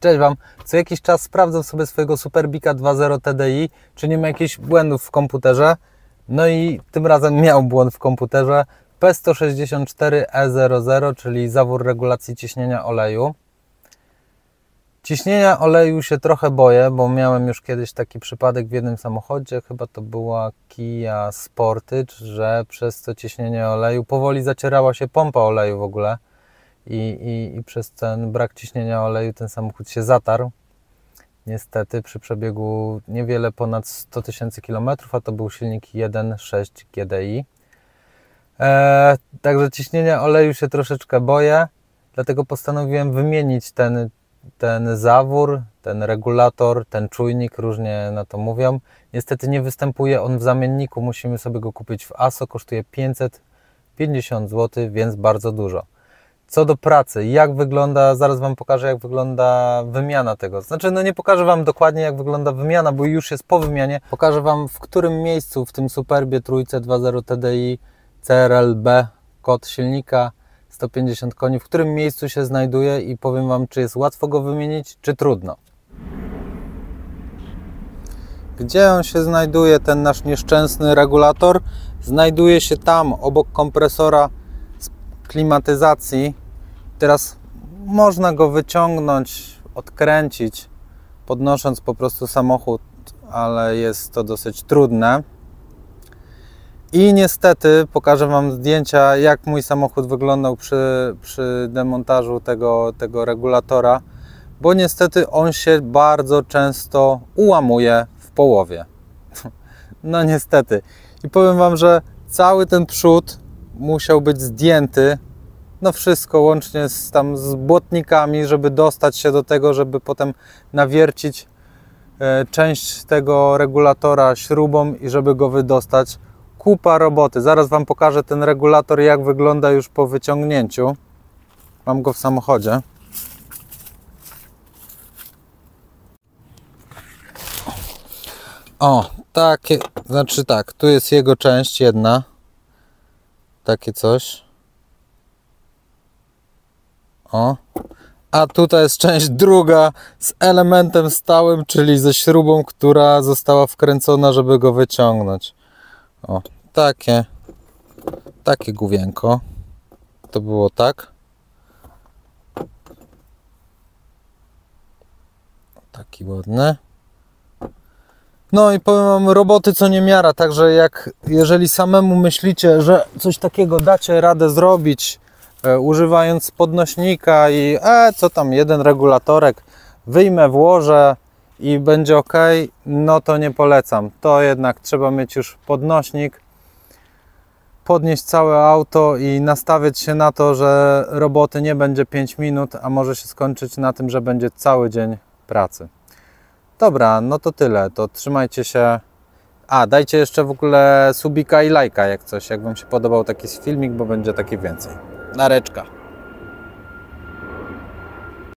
Cześć Wam. Co jakiś czas sprawdzam sobie swojego Superbika 2.0 TDI, czy nie ma jakichś błędów w komputerze. No i tym razem miał błąd w komputerze. P164E00, czyli zawór regulacji ciśnienia oleju. Ciśnienia oleju się trochę boję, bo miałem już kiedyś taki przypadek w jednym samochodzie, chyba to była Kia Sportage, że przez to ciśnienie oleju powoli zacierała się pompa oleju w ogóle i, i, i przez ten brak ciśnienia oleju ten samochód się zatarł. Niestety przy przebiegu niewiele ponad 100 tysięcy kilometrów, a to był silnik 1.6 GDI. E, także ciśnienia oleju się troszeczkę boję, dlatego postanowiłem wymienić ten, ten zawór, ten regulator, ten czujnik, różnie na to mówią. Niestety nie występuje on w zamienniku, musimy sobie go kupić w ASO, kosztuje 550 zł, więc bardzo dużo. Co do pracy, jak wygląda, zaraz Wam pokażę, jak wygląda wymiana tego. Znaczy, no nie pokażę Wam dokładnie, jak wygląda wymiana, bo już jest po wymianie. Pokażę Wam, w którym miejscu w tym Superbie trójce 2.0 TDI CRLB, kod silnika 150 koni, w którym miejscu się znajduje i powiem Wam, czy jest łatwo go wymienić, czy trudno. Gdzie on się znajduje, ten nasz nieszczęsny regulator? Znajduje się tam, obok kompresora klimatyzacji. Teraz można go wyciągnąć, odkręcić, podnosząc po prostu samochód, ale jest to dosyć trudne. I niestety pokażę Wam zdjęcia, jak mój samochód wyglądał przy, przy demontażu tego, tego regulatora, bo niestety on się bardzo często ułamuje w połowie. No niestety. I powiem Wam, że cały ten przód musiał być zdjęty. No wszystko łącznie z, tam z błotnikami, żeby dostać się do tego, żeby potem nawiercić e, część tego regulatora śrubą i żeby go wydostać. Kupa roboty. Zaraz Wam pokażę ten regulator, jak wygląda już po wyciągnięciu. Mam go w samochodzie. O, takie, znaczy tak, tu jest jego część jedna takie coś. O. A tutaj jest część druga z elementem stałym, czyli ze śrubą, która została wkręcona, żeby go wyciągnąć. O, takie, takie główienko. To było tak. Taki ładny. No i powiem wam, roboty co nie miara, także jak jeżeli samemu myślicie, że coś takiego dacie radę zrobić, używając podnośnika i e, co tam, jeden regulatorek, wyjmę, włożę i będzie ok, no to nie polecam. To jednak trzeba mieć już podnośnik, podnieść całe auto i nastawiać się na to, że roboty nie będzie 5 minut, a może się skończyć na tym, że będzie cały dzień pracy. Dobra, no to tyle. To trzymajcie się. A, dajcie jeszcze w ogóle subika i lajka jak coś, jak Wam się podobał taki filmik, bo będzie taki więcej. Nareczka.